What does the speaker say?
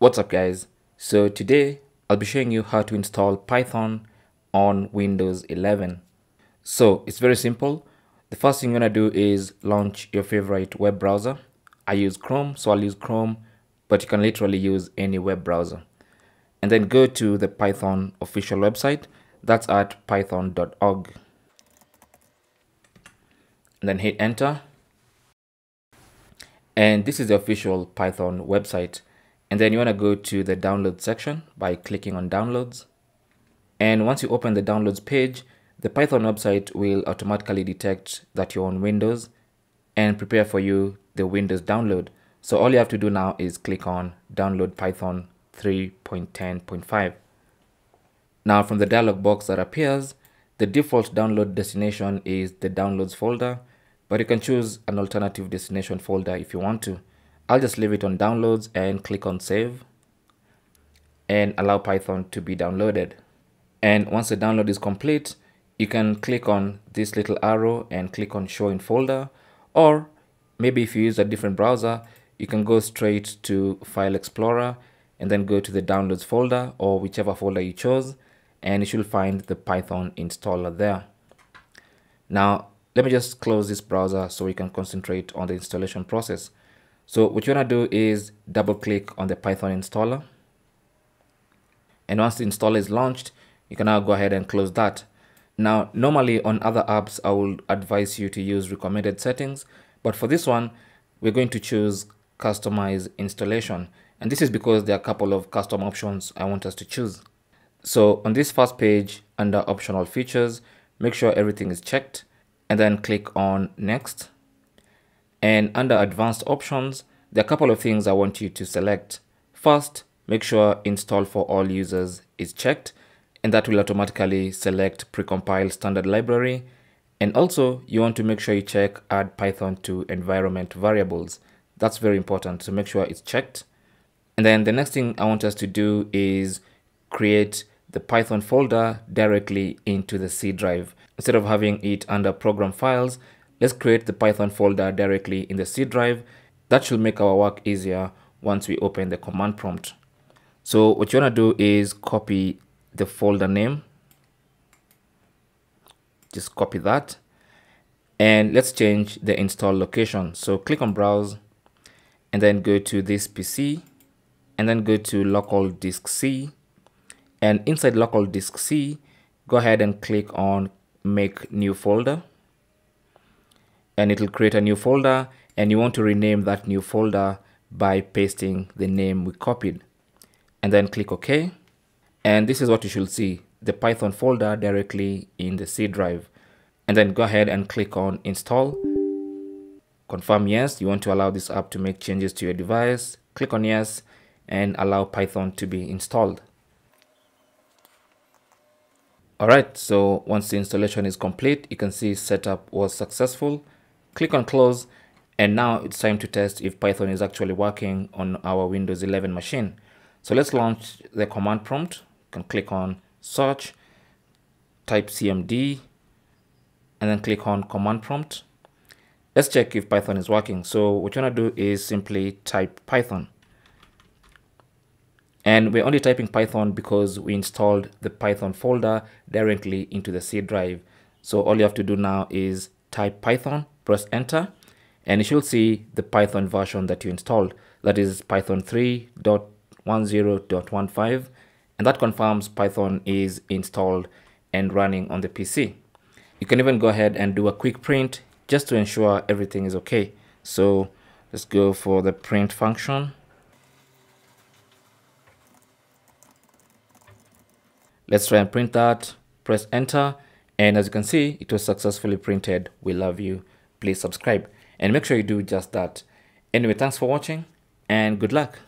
What's up guys? So today I'll be showing you how to install Python on Windows 11. So it's very simple. The first thing you're gonna do is launch your favorite web browser. I use Chrome, so I'll use Chrome, but you can literally use any web browser. And then go to the Python official website. That's at python.org. And then hit enter. And this is the official Python website. And then you want to go to the download section by clicking on downloads. And once you open the downloads page, the Python website will automatically detect that you're on Windows and prepare for you the Windows download. So all you have to do now is click on download Python 3.10.5. Now from the dialog box that appears, the default download destination is the downloads folder, but you can choose an alternative destination folder if you want to. I'll just leave it on downloads and click on save and allow Python to be downloaded. And once the download is complete, you can click on this little arrow and click on show in folder or maybe if you use a different browser, you can go straight to File Explorer and then go to the downloads folder or whichever folder you chose and you should find the Python installer there. Now, let me just close this browser so we can concentrate on the installation process. So what you want to do is double click on the Python installer. And once the installer is launched, you can now go ahead and close that. Now, normally on other apps, I will advise you to use recommended settings. But for this one, we're going to choose customize installation. And this is because there are a couple of custom options I want us to choose. So on this first page under optional features, make sure everything is checked and then click on next. And under advanced options, there are a couple of things I want you to select. First, make sure install for all users is checked and that will automatically select precompiled standard library. And also you want to make sure you check add Python to environment variables. That's very important. So make sure it's checked. And then the next thing I want us to do is create the Python folder directly into the C drive. Instead of having it under program files, Let's create the Python folder directly in the C drive. That should make our work easier once we open the command prompt. So what you want to do is copy the folder name. Just copy that. And let's change the install location. So click on browse and then go to this PC and then go to local disk C. And inside local disk C, go ahead and click on make new folder and it will create a new folder and you want to rename that new folder by pasting the name we copied. And then click OK. And this is what you should see the Python folder directly in the C drive. And then go ahead and click on install. Confirm yes you want to allow this app to make changes to your device. Click on yes and allow Python to be installed. Alright, so once the installation is complete, you can see setup was successful click on close and now it's time to test if Python is actually working on our Windows 11 machine. So let's launch the command prompt. You can click on search, type cmd, and then click on command prompt. Let's check if Python is working. So what you want to do is simply type Python. And we're only typing Python because we installed the Python folder directly into the C drive. So all you have to do now is type Python press enter and you should see the Python version that you installed. That is Python 3.10.15 and that confirms Python is installed and running on the PC. You can even go ahead and do a quick print just to ensure everything is okay. So let's go for the print function. Let's try and print that, press enter, and as you can see, it was successfully printed. We love you please subscribe and make sure you do just that. Anyway, thanks for watching and good luck.